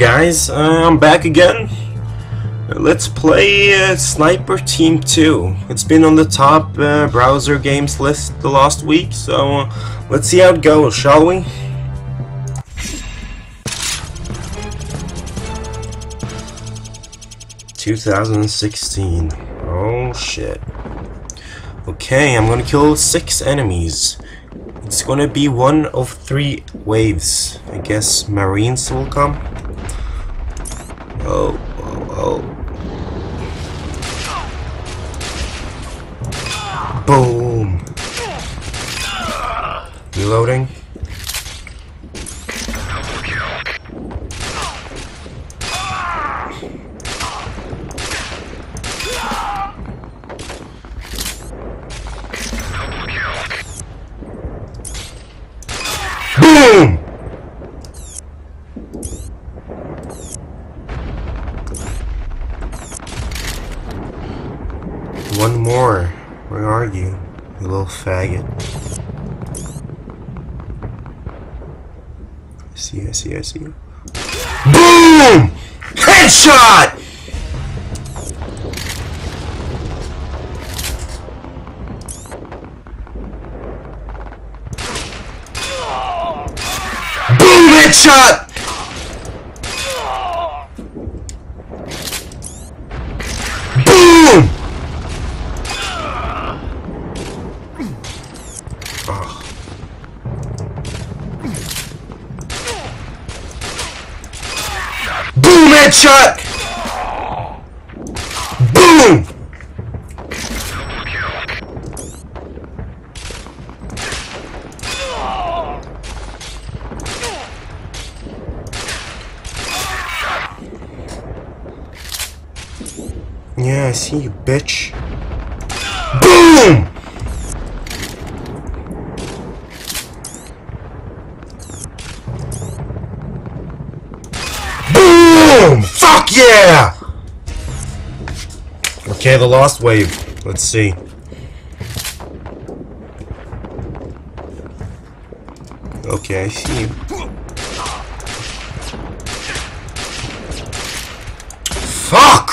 Guys, uh, I'm back again. Let's play uh, Sniper Team 2. It's been on the top uh, browser games list the last week, so uh, let's see how it goes, shall we? Two thousand sixteen. Oh shit. Okay, I'm gonna kill six enemies. It's gonna be one of three waves. I guess Marines will come. Oh, oh, oh. Boom. Reloading. Boom! One more. Where are you, you little faggot? I see, I see, I see. BOOM! Headshot! BOOM! Headshot! Boom headshot! Boom! Yeah, I see you, bitch. Boom! Yeah! Okay, the last wave. Let's see. Okay, I see you. Fuck!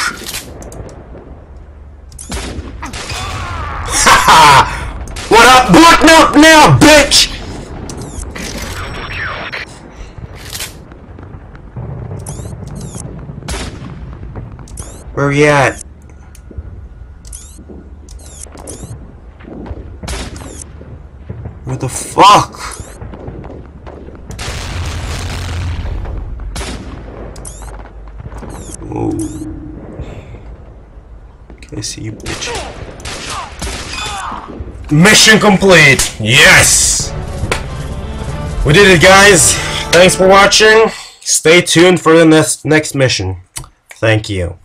Haha! what up? What up now, bitch? Where we at? Where the fuck? Oh. Okay, I see you, bitch. Mission complete! Yes! We did it, guys! Thanks for watching. Stay tuned for the next next mission. Thank you.